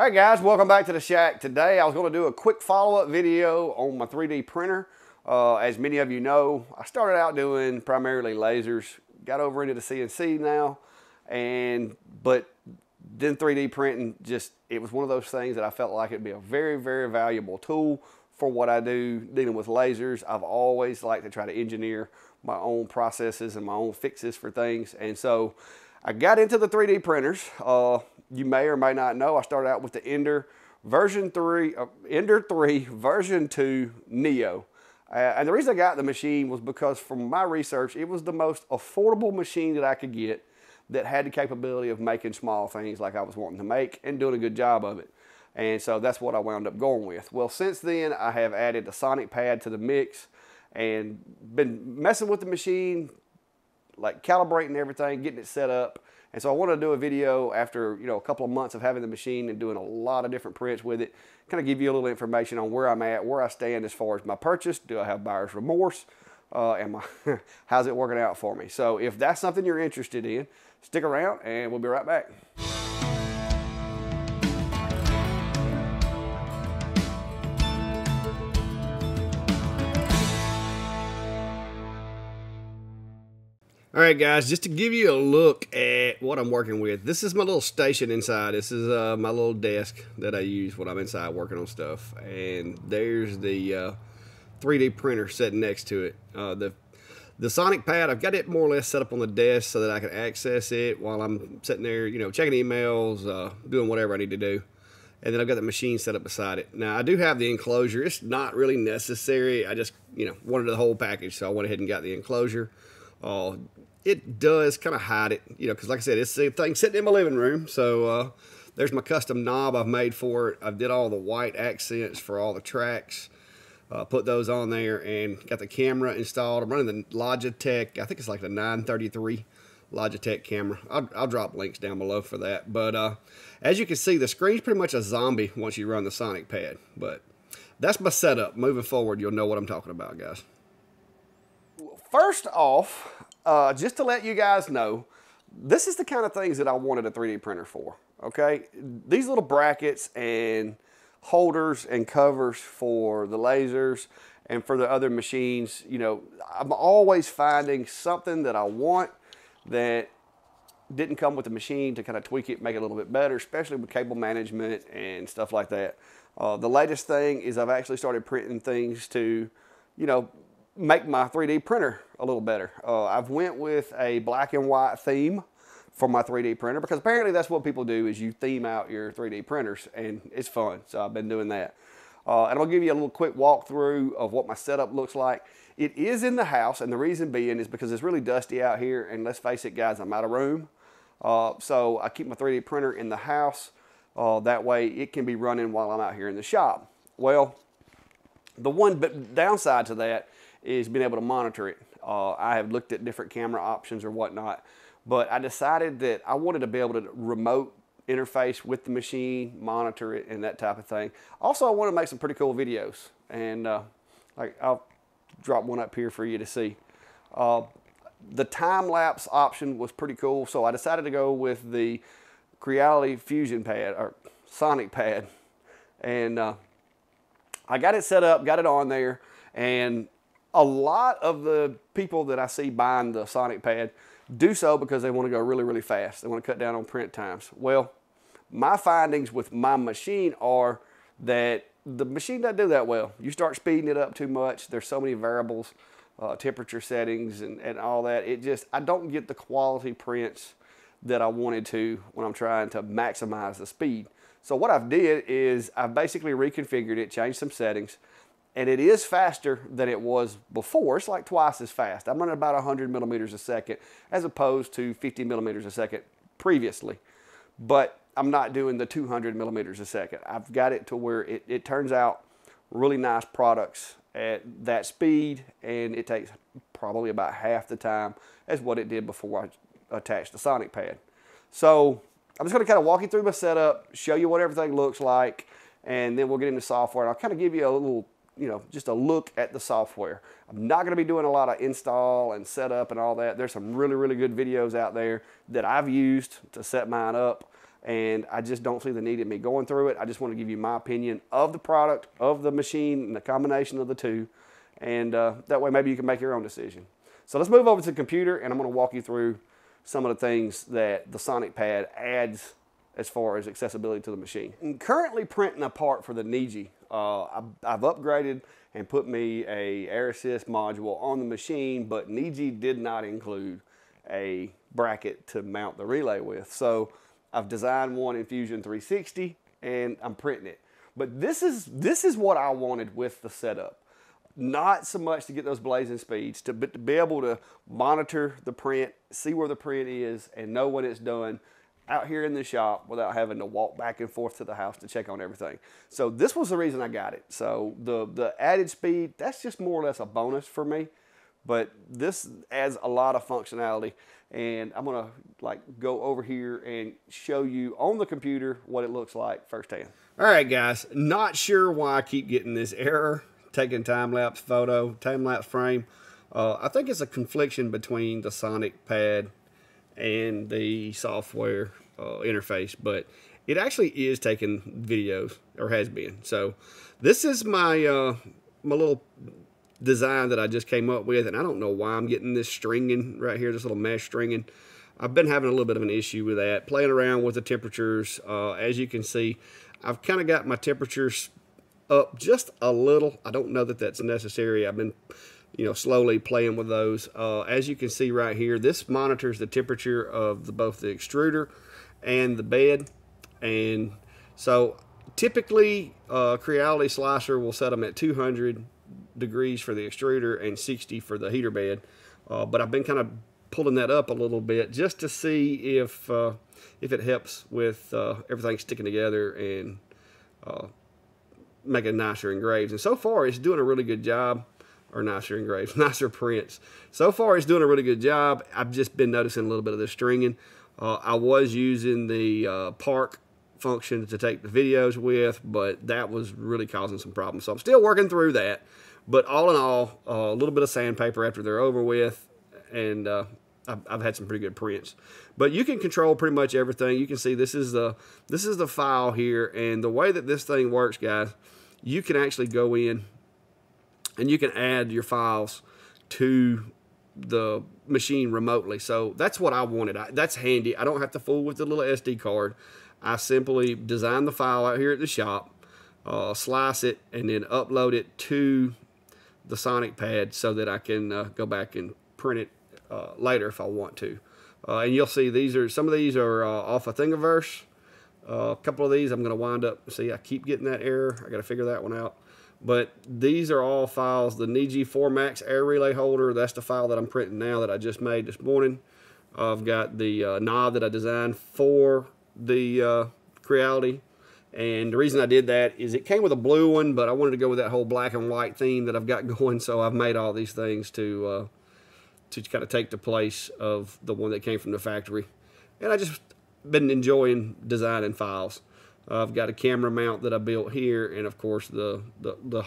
All right, guys, welcome back to the shack. Today, I was going to do a quick follow-up video on my 3D printer. Uh, as many of you know, I started out doing primarily lasers, got over into the CNC now, and but then 3D printing just, it was one of those things that I felt like it'd be a very, very valuable tool for what I do dealing with lasers. I've always liked to try to engineer my own processes and my own fixes for things. And so I got into the 3D printers. Uh, you may or may not know, I started out with the Ender version 3, uh, Ender 3 version 2 Neo. Uh, and the reason I got the machine was because from my research, it was the most affordable machine that I could get that had the capability of making small things like I was wanting to make and doing a good job of it. And so that's what I wound up going with. Well, since then, I have added the Sonic Pad to the mix and been messing with the machine, like calibrating everything, getting it set up. And so I wanted to do a video after, you know, a couple of months of having the machine and doing a lot of different prints with it, kind of give you a little information on where I'm at, where I stand as far as my purchase. Do I have buyer's remorse? Uh, am I, how's it working out for me? So if that's something you're interested in, stick around and we'll be right back. All right, guys, just to give you a look at what I'm working with. This is my little station inside. This is uh, my little desk that I use when I'm inside working on stuff. And there's the uh, 3D printer sitting next to it. Uh, the the Sonic Pad, I've got it more or less set up on the desk so that I can access it while I'm sitting there, you know, checking emails, uh, doing whatever I need to do. And then I've got the machine set up beside it. Now, I do have the enclosure. It's not really necessary. I just, you know, wanted the whole package, so I went ahead and got the enclosure. Uh, it does kind of hide it, you know, because like I said, it's the thing sitting in my living room. So uh, there's my custom knob I've made for it. I've did all the white accents for all the tracks. Uh, put those on there and got the camera installed. I'm running the Logitech, I think it's like the 933 Logitech camera. I'll, I'll drop links down below for that. But uh, as you can see, the screen's pretty much a zombie once you run the Sonic Pad. But that's my setup. Moving forward, you'll know what I'm talking about, guys. First off, uh, just to let you guys know, this is the kind of things that I wanted a 3D printer for, okay? These little brackets and holders and covers for the lasers and for the other machines, you know, I'm always finding something that I want that didn't come with the machine to kind of tweak it, make it a little bit better, especially with cable management and stuff like that. Uh, the latest thing is I've actually started printing things to, you know, make my 3D printer a little better. Uh, I've went with a black and white theme for my 3D printer because apparently that's what people do is you theme out your 3D printers and it's fun. So I've been doing that. Uh, and I'll give you a little quick walkthrough of what my setup looks like. It is in the house and the reason being is because it's really dusty out here and let's face it guys, I'm out of room. Uh, so I keep my 3D printer in the house. Uh, that way it can be running while I'm out here in the shop. Well, the one downside to that is being able to monitor it. Uh, I have looked at different camera options or whatnot, but I decided that I wanted to be able to remote interface with the machine, monitor it, and that type of thing. Also, I want to make some pretty cool videos, and uh, like I'll drop one up here for you to see. Uh, the time lapse option was pretty cool, so I decided to go with the Creality Fusion pad or Sonic pad, and uh, I got it set up, got it on there, and a lot of the people that I see buying the Sonic Pad do so because they want to go really, really fast. They want to cut down on print times. Well, my findings with my machine are that the machine doesn't do that well. You start speeding it up too much. There's so many variables, uh, temperature settings and, and all that. It just, I don't get the quality prints that I wanted to when I'm trying to maximize the speed. So what I've did is I've basically reconfigured it, changed some settings, and it is faster than it was before. It's like twice as fast. I'm running about 100 millimeters a second as opposed to 50 millimeters a second previously. But I'm not doing the 200 millimeters a second. I've got it to where it, it turns out really nice products at that speed and it takes probably about half the time as what it did before I attached the Sonic pad. So I'm just going to kind of walk you through my setup, show you what everything looks like, and then we'll get into software. And I'll kind of give you a little you know, just a look at the software. I'm not going to be doing a lot of install and setup and all that. There's some really, really good videos out there that I've used to set mine up. and I just don't see the need in me going through it. I just want to give you my opinion of the product, of the machine, and the combination of the two, and uh, that way maybe you can make your own decision. So let's move over to the computer, and I'm going to walk you through some of the things that the Sonic Pad adds as far as accessibility to the machine. I'm currently printing a part for the NEJE. Uh, I've, I've, upgraded and put me a Air Assist module on the machine, but NEJE did not include a bracket to mount the relay with. So I've designed one in Fusion 360 and I'm printing it. But this is, this is what I wanted with the setup. Not so much to get those blazing speeds, to, but to be able to monitor the print, see where the print is, and know when it's done out here in the shop without having to walk back and forth to the house to check on everything. So this was the reason I got it. So the, the added speed, that's just more or less a bonus for me. But this adds a lot of functionality and I'm gonna like go over here and show you on the computer what it looks like firsthand. All right, guys, not sure why I keep getting this error, taking time-lapse photo, time-lapse frame. Uh, I think it's a confliction between the Sonic pad and the software uh, interface, but it actually is taking videos, or has been. So this is my, uh, my little design that I just came up with, and I don't know why I'm getting this stringing right here, this little mesh stringing. I've been having a little bit of an issue with that, playing around with the temperatures. Uh, as you can see, I've kind of got my temperatures up just a little. I don't know that that's necessary. I've been, you know, slowly playing with those. Uh, as you can see right here, this monitors the temperature of the, both the extruder and the bed. And so typically, uh, Creality Slicer will set them at 200 degrees for the extruder and 60 for the heater bed. Uh, but I've been kind of pulling that up a little bit just to see if uh, if it helps with uh, everything sticking together and uh, making nicer engraves. And so far, it's doing a really good job. Or nicer engraves, nicer prints. So far, it's doing a really good job. I've just been noticing a little bit of the stringing. Uh, I was using the uh, Park function to take the videos with, but that was really causing some problems. So I'm still working through that. But all in all, uh, a little bit of sandpaper after they're over with, and uh, I've, I've, had some pretty good prints. But you can control pretty much everything. You can see this is the this is the file here, and the way that this thing works, guys, you can actually go in and you can add your files to the machine remotely. So that's what I wanted. I, that's handy. I don't have to fool with the little SD card. I simply design the file out here at the shop, uh, slice it, and then upload it to the Sonic pad so that I can uh, go back and print it uh, later if I want to. Uh, and you'll see these are some of these are uh, off of Thingiverse. Uh, a couple of these I'm going to wind up. See, I keep getting that error. I got to figure that one out. But these are all files. The NEJE 4 Max air relay holder. That's the file that I'm printing now that I just made this morning. I've got the uh, knob that I designed for the Creality and the reason I did that is it came with a blue one, but I wanted to go with that whole black and white theme that I've got going. So I've made all these things to uh, to kind of take the place of the one that came from the factory. And I just been enjoying designing files. I've got a camera mount that I built here, and of course the the, the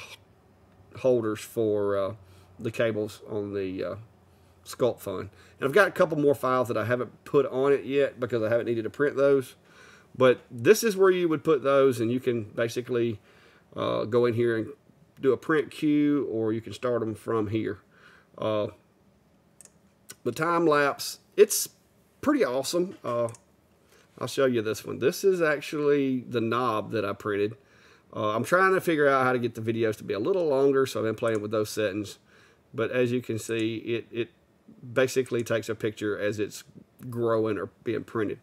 holders for uh, the cables on the uh, Sculpfun. And I've got a couple more files that I haven't put on it yet because I haven't needed to print those. But this is where you would put those and you can basically uh, go in here and do a print queue or you can start them from here. Uh, the time lapse, it's pretty awesome. Uh, I'll show you this one. This is actually the knob that I printed. Uh, I'm trying to figure out how to get the videos to be a little longer, so I've been playing with those settings. But as you can see, it, it basically takes a picture as it's growing or being printed.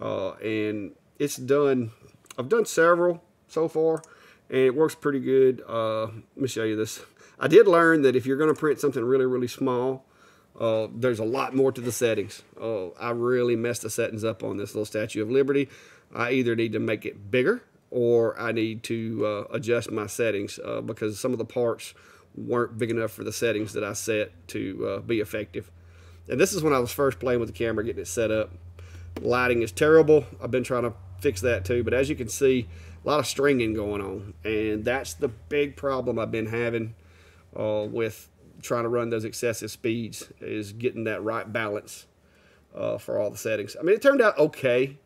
Uh, and it's done, I've done several so far, and it works pretty good. Uh, let me show you this. I did learn that if you're going to print something really, really small, uh, there's a lot more to the settings. Uh, I really messed the settings up on this little Statue of Liberty. I either need to make it bigger or I need to uh, adjust my settings uh, because some of the parts weren't big enough for the settings that I set to uh, be effective. And this is when I was first playing with the camera, getting it set up. Lighting is terrible. I've been trying to fix that too. But as you can see, a lot of stringing going on. And that's the big problem I've been having uh, with trying to run those excessive speeds is getting that right balance uh, for all the settings. I mean, it turned out okay,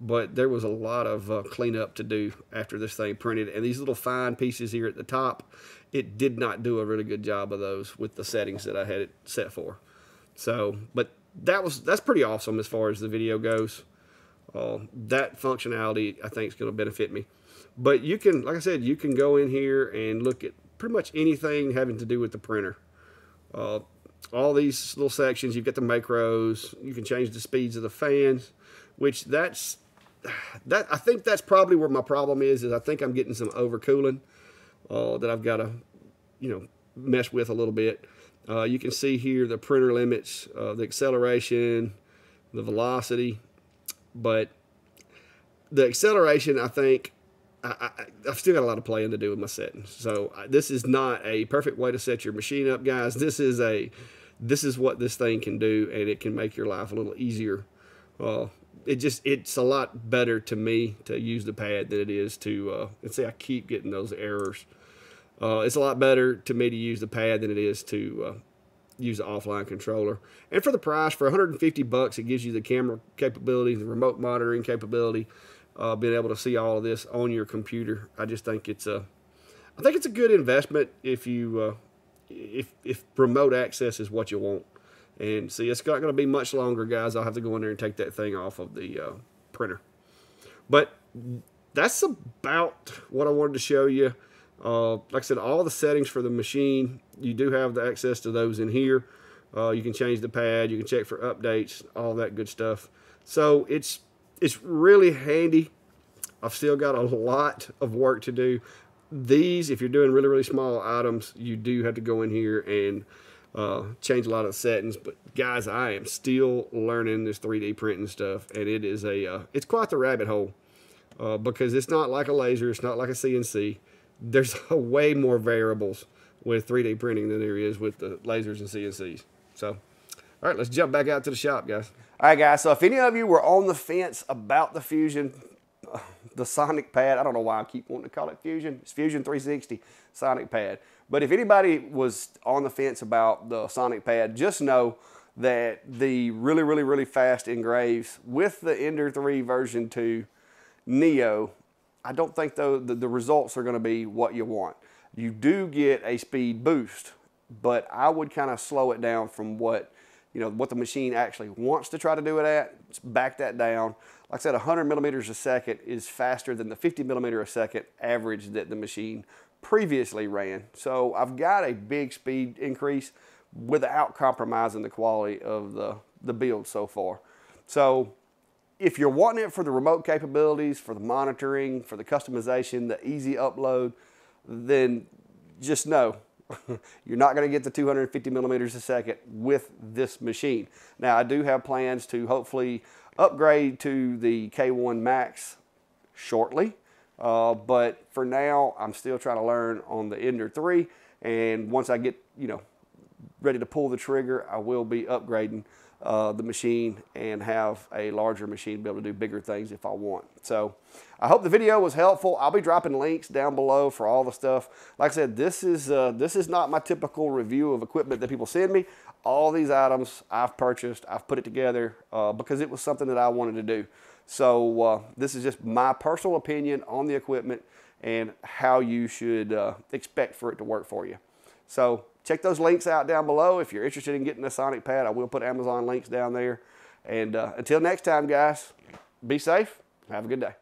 but there was a lot of uh, cleanup to do after this thing printed. And these little fine pieces here at the top, it did not do a really good job of those with the settings that I had it set for. So, but that was that's pretty awesome as far as the video goes. Uh, that functionality I think is going to benefit me. But you can, like I said, you can go in here and look at pretty much anything having to do with the printer. Uh, all these little sections, you've got the macros, you can change the speeds of the fans, which that's, that I think that's probably where my problem is, is I think I'm getting some overcooling uh, that I've got to, you know, mess with a little bit. Uh, you can see here the printer limits, uh, the acceleration, the velocity, but the acceleration, I think, I, have still got a lot of playing to do with my settings. So this is not a perfect way to set your machine up, guys. This is a, this is what this thing can do, and it can make your life a little easier. Uh, it just, it's a lot better to me to use the pad than it is to, uh, and see, I keep getting those errors. Uh, it's a lot better to me to use the pad than it is to uh, use the offline controller. And for the price, for 150 bucks, it gives you the camera capability, the remote monitoring capability, uh, being able to see all of this on your computer. I just think it's a, I think it's a good investment if you, uh, if if remote access is what you want. And see, it's not going to be much longer, guys. I'll have to go in there and take that thing off of the uh, printer. But that's about what I wanted to show you. Uh, like I said, all the settings for the machine, you do have the access to those in here. Uh, you can change the pad, you can check for updates, all that good stuff. So it's it's really handy. I've still got a lot of work to do. These, if you're doing really, really small items, you do have to go in here and uh, change a lot of settings. But guys, I am still learning this 3D printing stuff, and it is a uh, it's quite the rabbit hole uh, because it's not like a laser, it's not like a CNC. There's a way more variables with 3D printing than there is with the lasers and CNCs. So, all right, let's jump back out to the shop, guys. All right, guys, so if any of you were on the fence about the Fusion, the Sonic Pad, I don't know why I keep wanting to call it Fusion. It's Fusion 360 Sonic Pad. But if anybody was on the fence about the Sonic Pad, just know that the really, really, really fast engraves with the Ender 3 version 2 Neo, I don't think though the, the results are going to be what you want. You do get a speed boost, but I would kind of slow it down from what you know, what the machine actually wants to try to do it at, back that down. Like I said, 100 millimeters a second is faster than the 50 millimeter a second average that the machine previously ran. So I've got a big speed increase without compromising the quality of the, the build so far. So if you're wanting it for the remote capabilities, for the monitoring, for the customization, the easy upload, then just know You're not going to get the 250 millimeters a second with this machine. Now, I do have plans to hopefully upgrade to the K1 Max shortly. Uh, but for now, I'm still trying to learn on the Ender 3. And once I get, you know, ready to pull the trigger, I will be upgrading uh, the machine and have a larger machine be able to do bigger things if I want. So I hope the video was helpful. I'll be dropping links down below for all the stuff. Like I said, this is, uh, this is not my typical review of equipment that people send me. All these items I've purchased, I've put it together uh, because it was something that I wanted to do. So uh, this is just my personal opinion on the equipment and how you should uh, expect for it to work for you. So check those links out down below. If you're interested in getting a Sonic Pad, I will put Amazon links down there. And uh, until next time, guys, be safe. Have a good day.